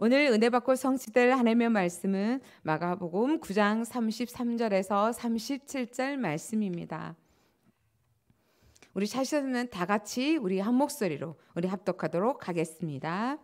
오늘 은혜 받고 성취될 하나님의 말씀은 마가복음 9장 33절에서 37절 말씀입니다. 우리 차시면 다 같이 우리 한 목소리로 우리 합독하도록 하겠습니다.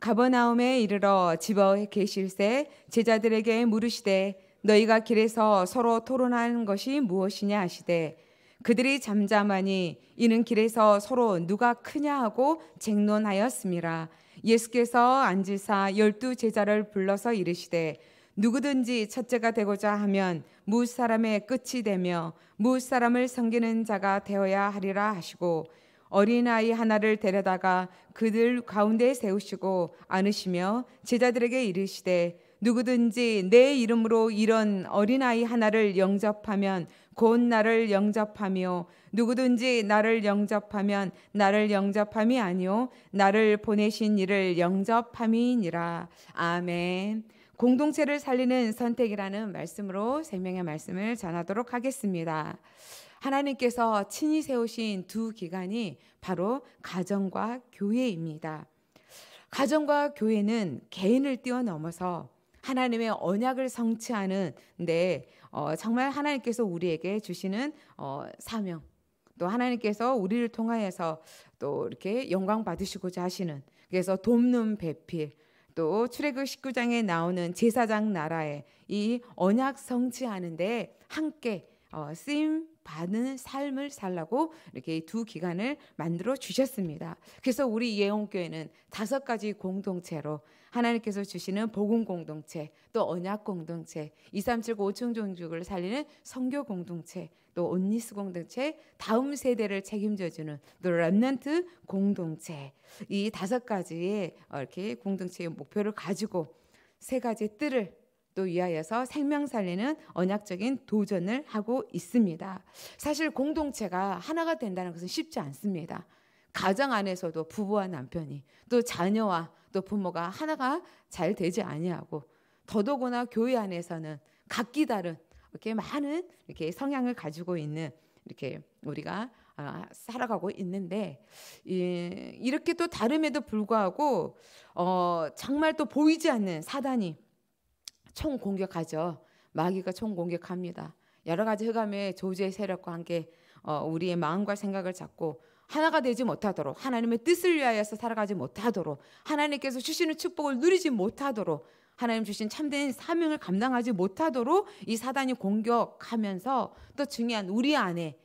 가버나움에 이르러 집어 계실새 제자들에게 물으시되 너희가 길에서 서로 토론하는 것이 무엇이냐 하시되 그들이 잠잠하니 이는 길에서 서로 누가 크냐 하고 쟁론하였습니다. 예수께서 앉으사 열두 제자를 불러서 이르시되 누구든지 첫째가 되고자 하면 무 사람의 끝이 되며 무 사람을 섬기는 자가 되어야 하리라 하시고 어린아이 하나를 데려다가 그들 가운데 세우시고 안으시며 제자들에게 이르시되 누구든지 내 이름으로 이런 어린아이 하나를 영접하면 곧 나를 영접하며 누구든지 나를 영접하면 나를 영접함이 아니요 나를 보내신 이를 영접함이니라 아멘. 공동체를 살리는 선택이라는 말씀으로 생명의 말씀을 전하도록 하겠습니다. 하나님께서 친히 세우신 두 기관이 바로 가정과 교회입니다. 가정과 교회는 개인을 뛰어넘어서 하나님의 언약을 성취하는 데 어, 정말 하나님께서 우리에게 주시는 어, 사명 또 하나님께서 우리를 통하여서 또 이렇게 영광 받으시고자 하시는 그래서 돕는 배필 또 출애굽 19장에 나오는 제사장 나라의 이 언약 성취하는데 함께 어, 쓰임 받는 삶을 살라고 이렇게 두 기관을 만들어 주셨습니다. 그래서 우리 예원교회는 다섯 가지 공동체로 하나님께서 주시는 복음 공동체, 또 언약 공동체, 237 5천 종족을 살리는 선교 공동체, 또 oneness 공동체, 다음 세대를 책임져 주는 또 remnant 공동체. 이 다섯 가지의 이렇게 공동체의 목표를 가지고 세 가지 뜰을 또 위하여서 생명 살리는 언약적인 도전을 하고 있습니다. 사실 공동체가 하나가 된다는 것은 쉽지 않습니다. 가정 안에서도 부부와 남편이 또 자녀와 또 부모가 하나가 잘 되지 아니하고 더더구나 교회 안에서는 각기 다른 이렇게 많은 이렇게 성향을 가지고 있는 이렇게 우리가 아, 살아가고 있는데 이렇게 또 다름에도 불구하고 어, 정말 또 보이지 않는 사단이 총 공격하죠. 마귀가 총 공격합니다. 여러 가지 흑암의 조주의 세력과 함께 어, 우리의 마음과 생각을 잡고 하나가 되지 못하도록 하나님의 뜻을 위하여서 살아가지 못하도록 하나님께서 주시는 축복을 누리지 못하도록 하나님 주신 참된 사명을 감당하지 못하도록 이 사단이 공격하면서 또 중요한 우리 안에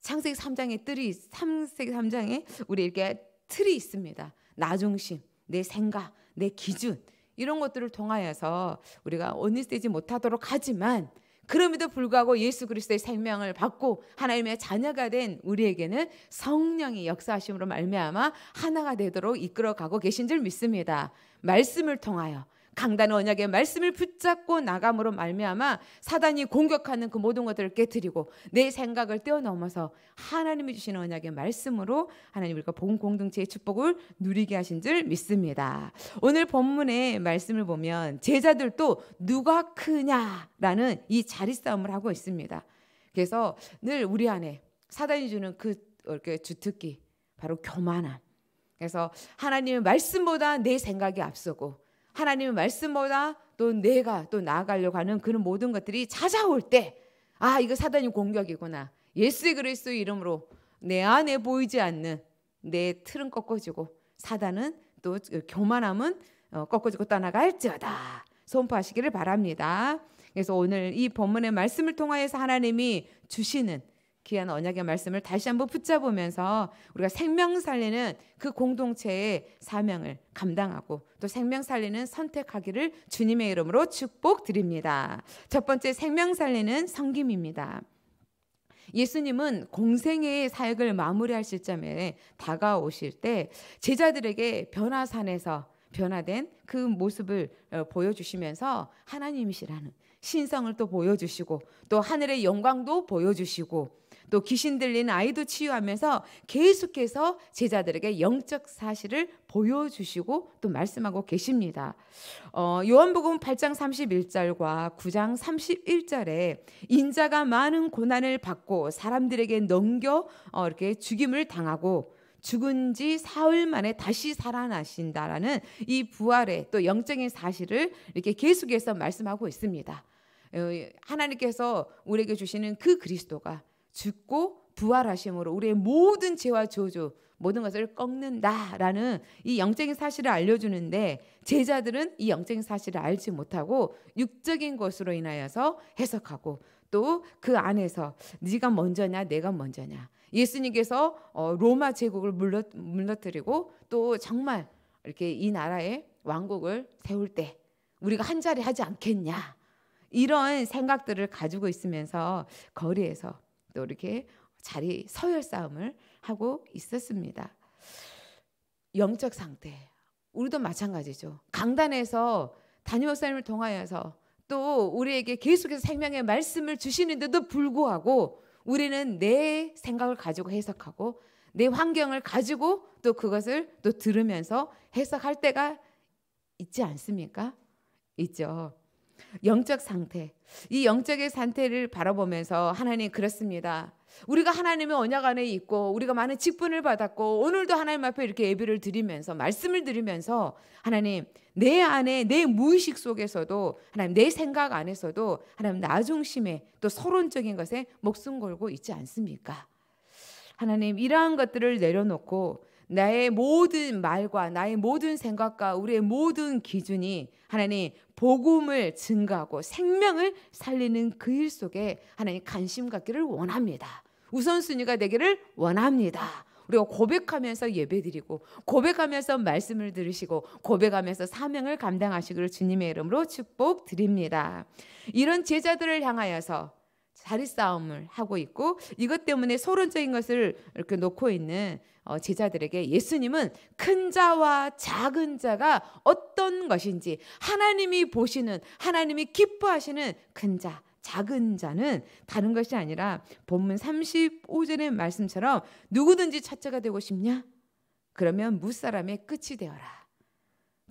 창세기 3장의 뜰이 창세기 3장에 우리 이렇게 틀이 있습니다. 나 중심, 내 생각, 내 기준 이런 것들을 통하여서 우리가 온니되지 못하도록 하지만 그럼에도 불구하고 예수 그리스도의 생명을 받고 하나님의 자녀가 된 우리에게는 성령이 역사하심으로 말미암아 하나가 되도록 이끌어가고 계신 줄 믿습니다. 말씀을 통하여 강단 언약의 말씀을 붙잡고 나감으로 말미암아 사단이 공격하는 그 모든 것들을 깨뜨리고 내 생각을 뛰어넘어서 하나님이 주시는 언약의 말씀으로 하나님 우리가 본 공동체의 축복을 누리게 하신 줄 믿습니다. 오늘 본문의 말씀을 보면 제자들도 누가 크냐라는 이 자리 싸움을 하고 있습니다. 그래서 늘 우리 안에 사단이 주는 그 이렇게 주특기 바로 교만함. 그래서 하나님의 말씀보다 내 생각이 앞서고 하나님의 말씀보다 또 내가 또 나아가려고 하는 그런 모든 것들이 찾아올 때, 아, 이거 사단의 공격이구나. 예수 그리스도 이름으로 내 안에 보이지 않는 내 틀은 꺾어지고 사단은 또 교만함은 어, 꺾어지고 떠나갈지어다. 선포하시기를 바랍니다. 그래서 오늘 이 본문의 말씀을 통하여서 하나님이 주시는 귀한 언약의 말씀을 다시 한번 붙잡으면서 우리가 생명 살리는 그 공동체의 사명을 감당하고 또 생명 살리는 선택하기를 주님의 이름으로 축복드립니다. 첫 번째 생명 살리는 성김입니다. 예수님은 공생의 사역을 마무리할 시점에 다가오실 때 제자들에게 변화산에서 변화된 그 모습을 어, 보여주시면서 하나님이시라는 신성을 또 보여주시고 또 하늘의 영광도 보여주시고 또 귀신 들린 아이도 치유하면서 계속해서 제자들에게 영적 사실을 보여주시고 또 말씀하고 계십니다. 어, 요한복음 8장 31절과 9장 31절에 인자가 많은 고난을 받고 사람들에게 넘겨 어, 이렇게 죽임을 당하고 죽은 지 사흘 만에 다시 살아나신다라는 이 부활의 또 영적인 사실을 이렇게 계속해서 말씀하고 있습니다. 어, 하나님께서 우리에게 주시는 그 그리스도가 죽고 부활하심으로 우리의 모든 죄와 저주 모든 것을 꺾는다라는 이 영적인 사실을 알려주는데 제자들은 이 영적인 사실을 알지 못하고 육적인 것으로 인하여서 해석하고 또 그 안에서 네가 먼저냐 내가 먼저냐. 예수님께서 어, 로마 제국을 물러, 물러뜨리고 또 정말 이렇게 이 나라의 왕국을 세울 때 우리가 한 자리 하지 않겠냐. 이런 생각들을 가지고 있으면서 거리에서 또 이렇게 자리 서열 싸움을 하고 있었습니다. 영적 상태 우리도 마찬가지죠. 강단에서 담임 목사님을 통하여서 또 우리에게 계속해서 생명의 말씀을 주시는데도 불구하고 우리는 내 생각을 가지고 해석하고 내 환경을 가지고 또 그것을 또 들으면서 해석할 때가 있지 않습니까? 있죠. 영적 상태. 이 영적의 상태를 바라보면서 하나님 그렇습니다. 우리가 하나님의 언약 안에 있고 우리가 많은 직분을 받았고 오늘도 하나님 앞에 이렇게 예배를 드리면서 말씀을 드리면서 하나님 내 안에 내 무의식 속에서도 하나님 내 생각 안에서도 하나님 나 중심의 또 서론적인 것에 목숨 걸고 있지 않습니까? 하나님 이러한 것들을 내려놓고 나의 모든 말과 나의 모든 생각과 우리의 모든 기준이 하나님 복음을 증가하고 생명을 살리는 그 일 속에 하나님 관심 갖기를 원합니다. 우선순위가 되기를 원합니다. 우리가 고백하면서 예배드리고 고백하면서 말씀을 들으시고 고백하면서 사명을 감당하시기를 주님의 이름으로 축복드립니다. 이런 제자들을 향하여서 자리 싸움을 하고 있고 이것 때문에 소론적인 것을 이렇게 놓고 있는 어, 제자들에게 예수님은 큰 자와 작은 자가 어떤 것인지 하나님이 보시는 하나님이 기뻐하시는 큰 자, 작은 자는 다른 것이 아니라 본문 35절의 말씀처럼 누구든지 첫째가 되고 싶냐? 그러면 무사람의 끝이 되어라.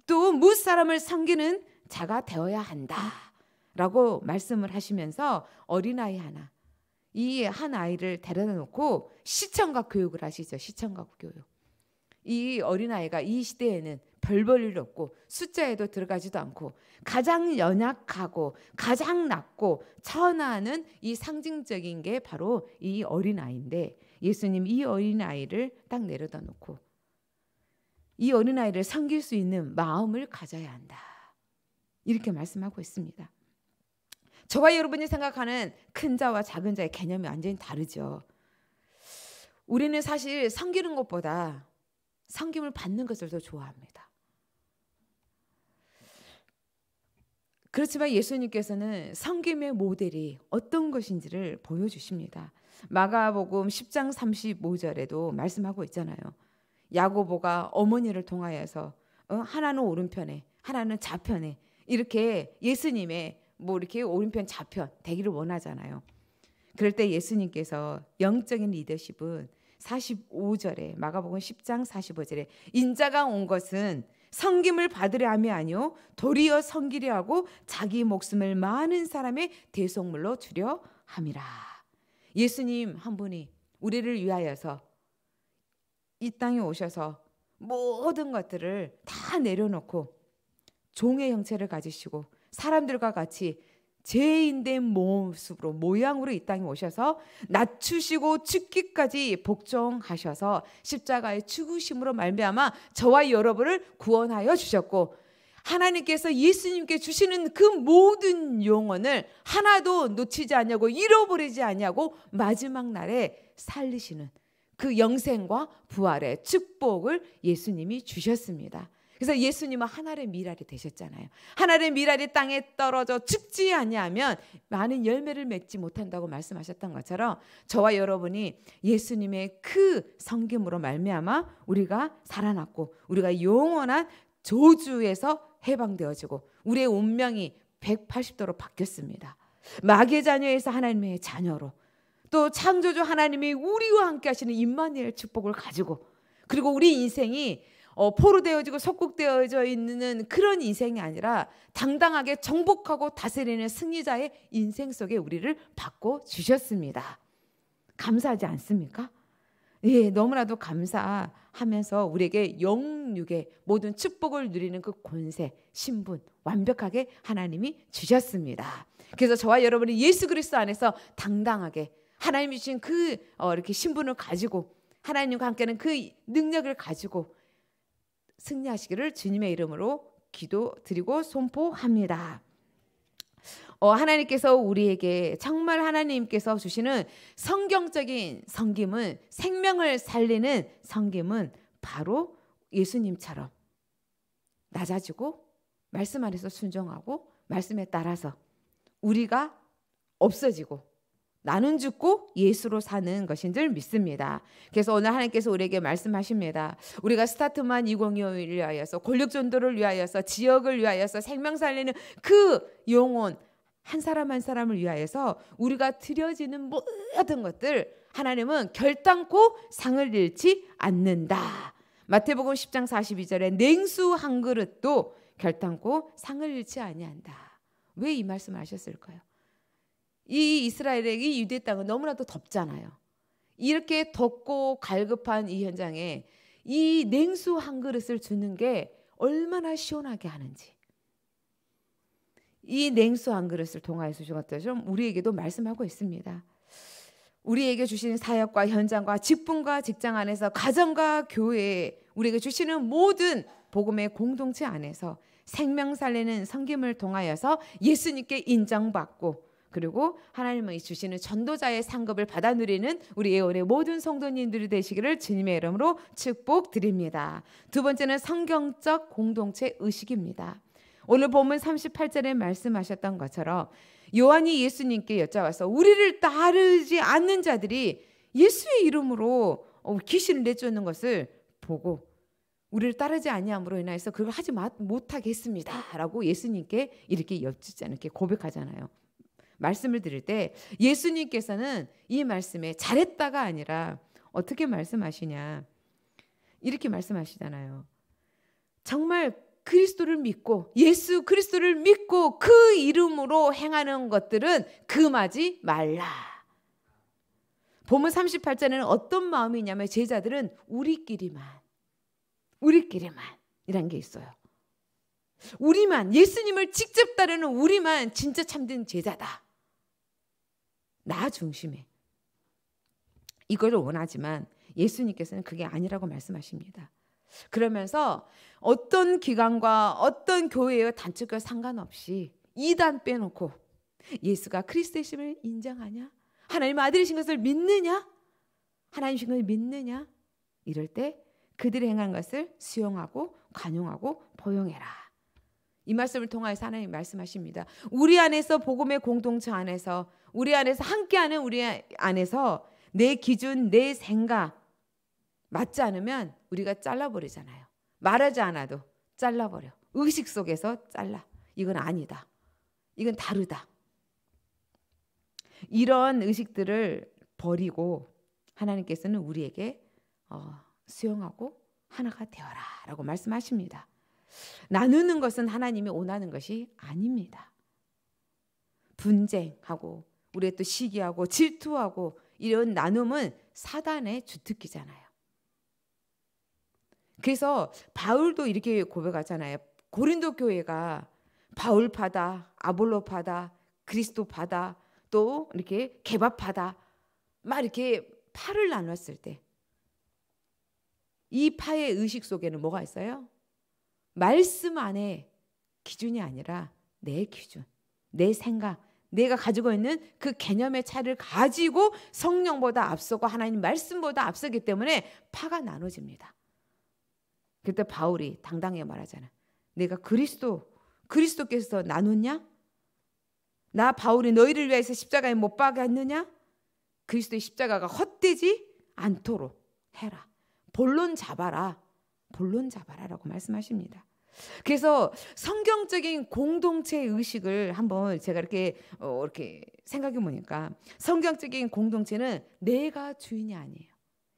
또 무사람을 섬기는 자가 되어야 한다. 라고 말씀을 하시면서 어린아이 하나 이 한 아이를 데려다 놓고 시청각 교육을 하시죠. 시청각 교육. 이 어린아이가 이 시대에는 별 볼 일 없고 숫자에도 들어가지도 않고 가장 연약하고 가장 낮고 천하는 이 상징적인 게 바로 이 어린아이인데 예수님 이 어린아이를 딱 내려다 놓고 이 어린아이를 섬길 수 있는 마음을 가져야 한다. 이렇게 말씀하고 있습니다. 저와 여러분이 생각하는 큰 자와 작은 자의 개념이 완전히 다르죠. 우리는 사실 섬기는 것보다 섬김을 받는 것을 더 좋아합니다. 그렇지만 예수님께서는 섬김의 모델이 어떤 것인지를 보여주십니다. 마가복음 10장 35절에도 말씀하고 있잖아요. 야고보가 어머니를 통하여서 어? 하나는 오른편에 하나는 좌편에 이렇게 예수님의 뭐 이렇게 오른편 좌편 되기를 원하잖아요. 그럴 때 예수님께서 영적인 리더십은 45절에 마가복음 10장 45절에 인자가 온 것은 성김을 받으려 함이 아니요 도리어 성기려 하고 자기 목숨을 많은 사람의 대속물로 주려 함이라. 예수님 한 분이 우리를 위하여서 이 땅에 오셔서 모든 것들을 다 내려놓고 종의 형체를 가지시고 사람들과 같이 죄인된 모습으로 모양으로 이 땅에 오셔서 낮추시고 죽기까지 복종하셔서 십자가의 죽으심으로 말미암아 저와 여러분을 구원하여 주셨고 하나님께서 예수님께 주시는 그 모든 영혼을 하나도 놓치지 않냐고 잃어버리지 않냐고 마지막 날에 살리시는 그 영생과 부활의 축복을 예수님이 주셨습니다. 그래서 예수님은 하늘의 미랄이 되셨잖아요. 하늘의 미랄이 땅에 떨어져 죽지 않냐면 많은 열매를 맺지 못한다고 말씀하셨던 것처럼 저와 여러분이 예수님의 그 성김으로 말미암아 우리가 살아났고 우리가 영원한 조주에서 해방되어지고 우리의 운명이 180도로 바뀌었습니다. 마귀의 자녀에서 하나님의 자녀로 또 창조주 하나님이 우리와 함께 하시는 임마누엘 축복을 가지고 그리고 우리 인생이 어, 포로되어지고 속국되어져 있는 그런 인생이 아니라 당당하게 정복하고 다스리는 승리자의 인생 속에 우리를 받고 주셨습니다. 감사하지 않습니까? 예, 너무나도 감사하면서 우리에게 영육의 모든 축복을 누리는 그 권세, 신분 완벽하게 하나님이 주셨습니다. 그래서 저와 여러분이 예수 그리스도 안에서 당당하게 하나님이 주신 그 어, 이렇게 신분을 가지고 하나님과 함께하는 그 능력을 가지고 승리하시기를 주님의 이름으로 기도드리고 선포합니다. 어, 하나님께서 우리에게 정말 하나님께서 주시는 성경적인 성김은 생명을 살리는 성김은 바로 예수님처럼 낮아지고 말씀 안에서 순종하고 말씀에 따라서 우리가 없어지고 나는 죽고 예수로 사는 것인 줄 믿습니다. 그래서 오늘 하나님께서 우리에게 말씀하십니다. 우리가 스타트만 2025를 위하여서 권력 전도를 위하여서 지역을 위하여서 생명 살리는 그 영혼 한 사람 한 사람을 위하여서 우리가 드려지는 모든 것들 하나님은 결단코 상을 잃지 않는다. 마태복음 10장 42절에 냉수 한 그릇도 결단코 상을 잃지 아니한다. 왜 이 말씀을 하셨을까요? 이 이스라엘의 이 유대 땅은 너무나도 덥잖아요. 이렇게 덥고 갈급한 이 현장에 이 냉수 한 그릇을 주는 게 얼마나 시원하게 하는지. 이 냉수 한 그릇을 주신 것처럼 우리에게도 말씀하고 있습니다. 우리에게 주신 사역과 현장과 직분과 직장 안에서 가정과 교회 우리에게 주시는 모든 복음의 공동체 안에서 생명 살리는 성김을 통하여서 예수님께 인정받고 그리고 하나님이 주시는 전도자의 상급을 받아 누리는 우리 예언의 모든 성도님들이 되시기를 주님의 이름으로 축복드립니다. 두 번째는 성경적 공동체 의식입니다. 오늘 본문 38절에 말씀하셨던 것처럼 요한이 예수님께 여쭤와서 우리를 따르지 않는 자들이 예수의 이름으로 어, 귀신을 내쫓는 것을 보고 우리를 따르지 아니함으로 인하여서 그걸 하지 못하게 했습니다라고 예수님께 이렇게 여쭙지 않게 고백하잖아요. 말씀을 드릴 때 예수님께서는 이 말씀에 잘했다가 아니라 어떻게 말씀하시냐 이렇게 말씀하시잖아요. 정말 그리스도를 믿고 예수 그리스도를 믿고 그 이름으로 행하는 것들은 금하지 말라. 보면 38절에는 어떤 마음이냐면 제자들은 우리끼리만 우리끼리만 이란 게 있어요. 우리만 예수님을 직접 따르는 우리만 진짜 참된 제자다. 나 중심에. 이거를 원하지만 예수님께서는 그게 아니라고 말씀하십니다. 그러면서 어떤 기관과 어떤 교회의 단축과 상관없이 이단 빼놓고 예수가 그리스도이심을 인정하냐? 하나님 아들이신 것을 믿느냐? 하나님이신 것을 믿느냐? 이럴 때 그들이 행한 것을 수용하고 관용하고 포용해라. 이 말씀을 통하여서 하나님 말씀하십니다. 우리 안에서 복음의 공동체 안에서 우리 안에서 함께하는 우리 안에서 내 기준, 내 생각 맞지 않으면 우리가 잘라버리잖아요. 말하지 않아도 잘라버려. 의식 속에서 잘라. 이건 아니다. 이건 다르다. 이런 의식들을 버리고 하나님께서는 우리에게 어, 수용하고 하나가 되어라 라고 말씀하십니다. 나누는 것은 하나님이 원하는 것이 아닙니다. 분쟁하고 우리의 또 시기하고 질투하고 이런 나눔은 사단의 주특기잖아요. 그래서 바울도 이렇게 고백하잖아요. 고린도 교회가 바울파다, 아볼로파다, 그리스도파다, 또 이렇게 개밥파다, 막 이렇게 파를 나눴을 때, 이 파의 의식 속에는 뭐가 있어요? 말씀 안에 기준이 아니라 내 기준, 내 생각, 내가 가지고 있는 그 개념의 차를 가지고 성령보다 앞서고 하나님 말씀보다 앞서기 때문에 파가 나눠집니다. 그때 바울이 당당히 말하잖아. 내가 그리스도 그리스도께서 나눴냐? 나 바울이 너희를 위해서 십자가에 못 박았느냐? 그리스도의 십자가가 헛되지 않도록 해라. 본론 잡아라. 본론 잡아라라고 말씀하십니다. 그래서 성경적인 공동체 의식을 한번 제가 이렇게 어, 이렇게 생각해 보니까 성경적인 공동체는 내가 주인이 아니에요.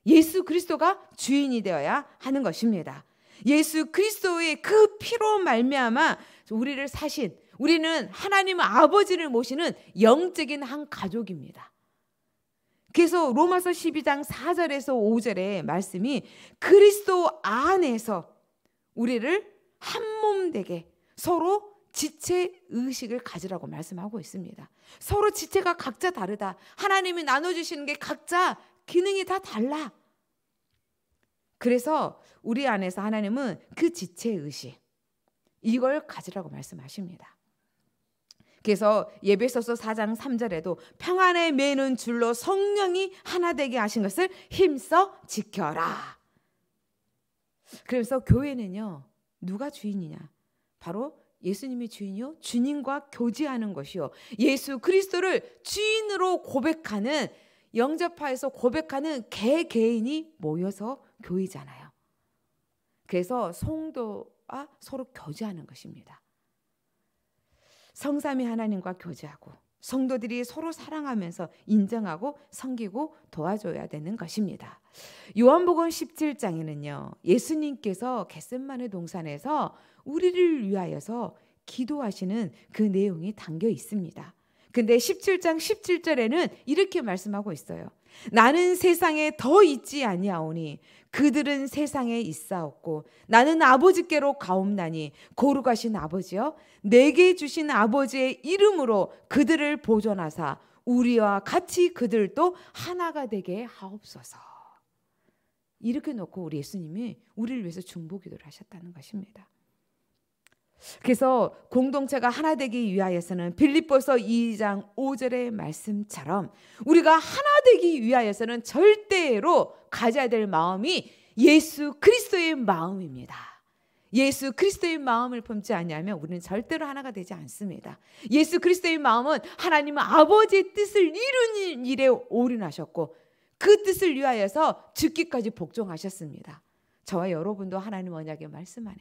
예수 그리스도가 주인이 되어야 하는 것입니다. 예수 그리스도의 그 피로 말미암아 우리를 사신 우리는 하나님 아버지를 모시는 영적인 한 가족입니다. 그래서 로마서 12장 4절에서 5절의 말씀이 그리스도 안에서 우리를 한 몸 되게 서로 지체 의식을 가지라고 말씀하고 있습니다. 서로 지체가 각자 다르다. 하나님이 나눠 주시는 게 각자 기능이 다 달라. 그래서 우리 안에서 하나님은 그 지체 의식 이걸 가지라고 말씀하십니다. 그래서 예배소서 4장 3절에도 평안에 매는 줄로 성령이 하나 되게 하신 것을 힘써 지켜라. 그래서 교회는요. 누가 주인이냐? 바로 예수님이 주인이요. 주님과 교제하는 것이요. 예수 그리스도를 주인으로 고백하는 영접하에서 고백하는 개개인이 모여서 교회잖아요. 그래서 성도와 서로 교제하는 것입니다. 성삼위 하나님과 교제하고 성도들이 서로 사랑하면서 인정하고 섬기고 도와줘야 되는 것입니다. 요한복음 17장에는요. 예수님께서 겟셋만의 동산에서 우리를 위하여서 기도하시는 그 내용이 담겨 있습니다. 근데 17장 17절에는 이렇게 말씀하고 있어요. 나는 세상에 더 있지 아니하오니 그들은 세상에 있사옵고 나는 아버지께로 가옵나니 거룩하신 아버지여 내게 주신 아버지의 이름으로 그들을 보존하사 우리와 같이 그들도 하나가 되게 하옵소서. 이렇게 놓고 우리 예수님이 우리를 위해서 중보기도를 하셨다는 것입니다. 그래서 공동체가 하나 되기 위하여서는 빌립보서 2장 5절의 말씀처럼 우리가 하나 되기 위하여서는 절대로 가져야 될 마음이 예수 그리스도의 마음입니다. 예수 그리스도의 마음을 품지 않냐면 우리는 절대로 하나가 되지 않습니다. 예수 그리스도의 마음은 하나님은 아버지의 뜻을 이루는 일에 올인하셨고 그 뜻을 위하여서 죽기까지 복종하셨습니다. 저와 여러분도 하나님 언약의 말씀 안에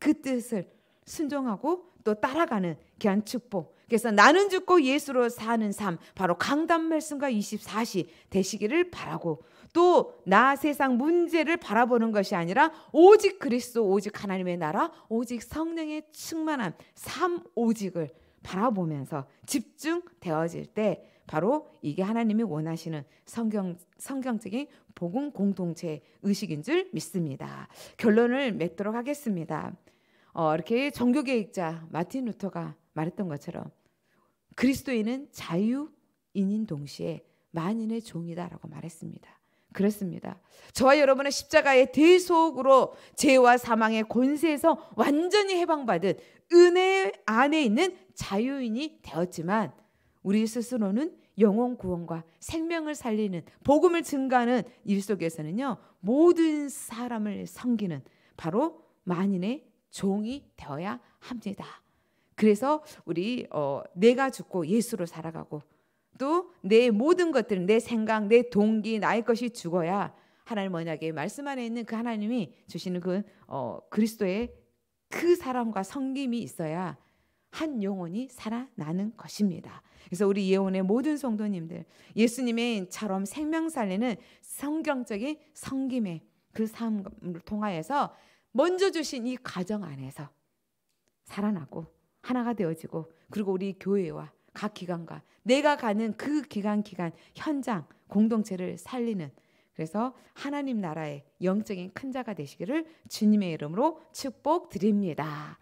그 뜻을 순종하고 또 따라가는 귀한 축복. 그래서 나는 죽고 예수로 사는 삶, 바로 강단 말씀과 24시 되시기를 바라고 또 나 세상 문제를 바라보는 것이 아니라 오직 그리스도, 오직 하나님의 나라, 오직 성령의 충만한 삶 오직을 바라보면서 집중되어질 때 바로 이게 하나님이 원하시는 성경 성경적인 복음 공동체 의식인 줄 믿습니다. 결론을 맺도록 하겠습니다. 어, 이렇게 종교개혁자 마틴 루터가 말했던 것처럼 그리스도인은 자유인인 동시에 만인의 종이다라고 말했습니다. 그렇습니다. 저와 여러분은 십자가의 대속으로 죄와 사망의 권세에서 완전히 해방받은 은혜 안에 있는 자유인이 되었지만 우리 스스로는 영혼 구원과 생명을 살리는 복음을 증가하는 일 속에서는요 모든 사람을 섬기는 바로 만인의 종이 되어야 합니다. 그래서 우리 어, 내가 죽고 예수로 살아가고 또 내 모든 것들은 내 생각, 내 동기, 나의 것이 죽어야 하나님 언약의 말씀 안에 있는 그 하나님이 주시는 그 어, 그리스도의 그 사랑과 성김이 있어야 한 영혼이 살아나는 것입니다. 그래서 우리 예원의 모든 성도님들 예수님의처럼 생명 살리는 성경적인 성김의 그 삶을 통하여서 먼저 주신 이 가정 안에서 살아나고 하나가 되어지고 그리고 우리 교회와 각 기관과 내가 가는 그 기간 기간 현장 공동체를 살리는 그래서 하나님 나라의 영적인 큰 자가 되시기를 주님의 이름으로 축복드립니다.